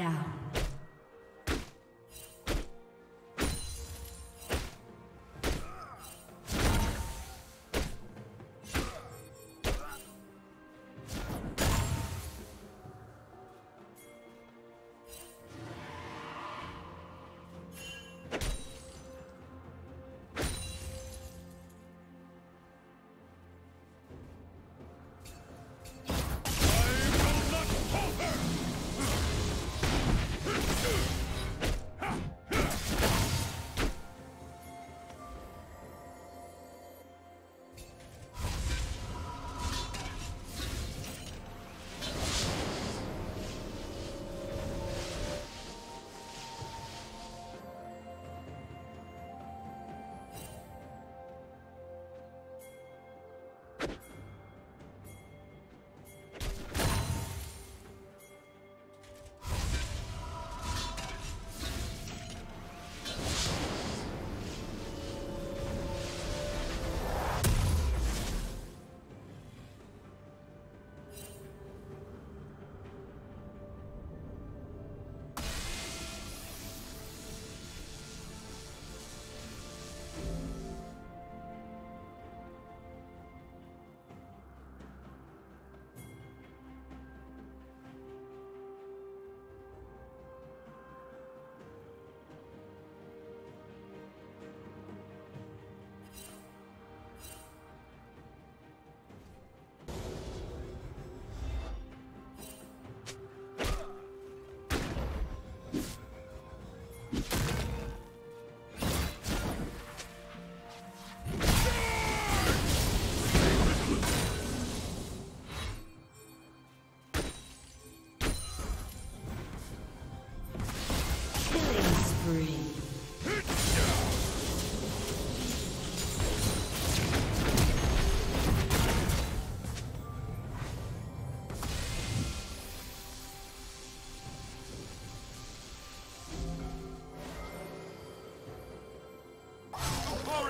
down.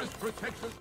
Protects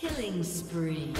Killing spree.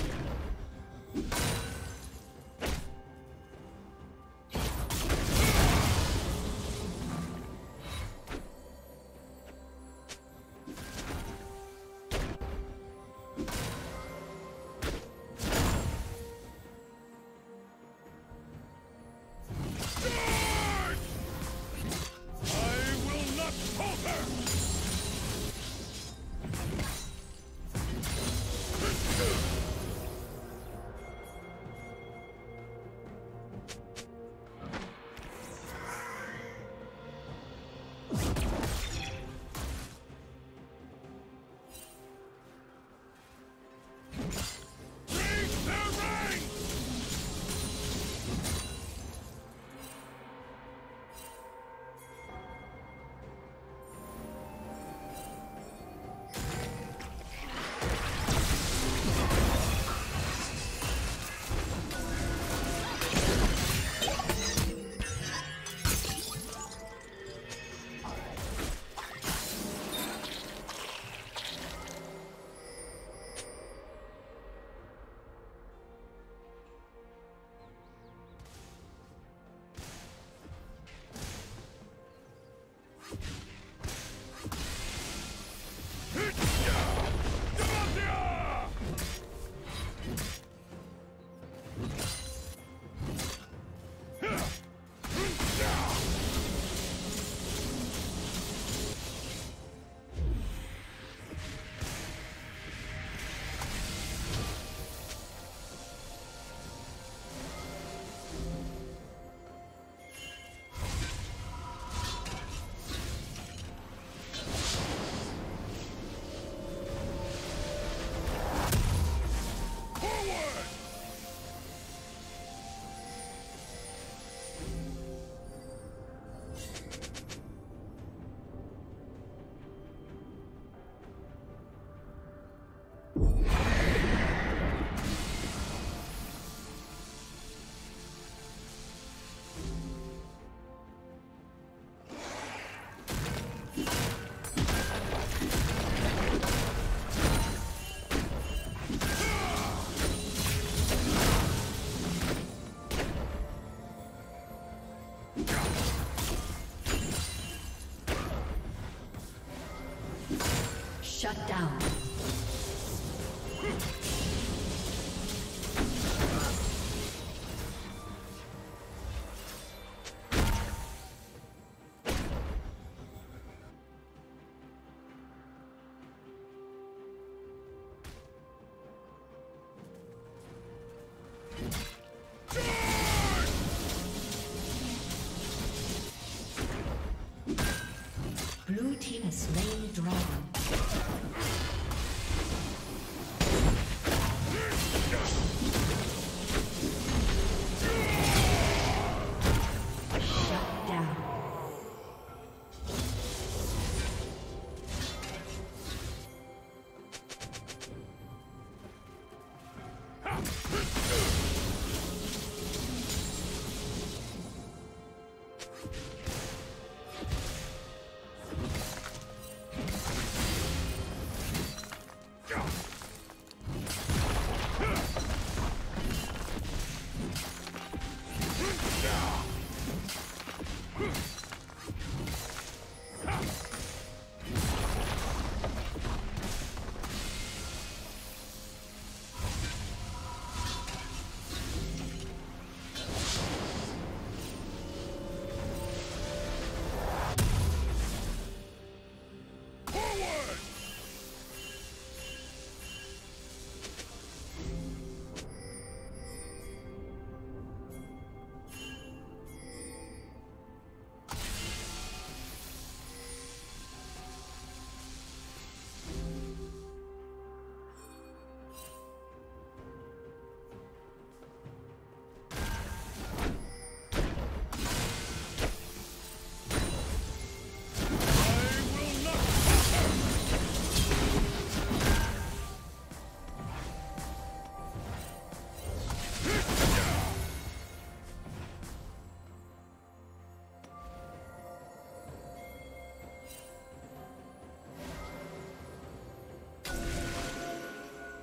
Shut down.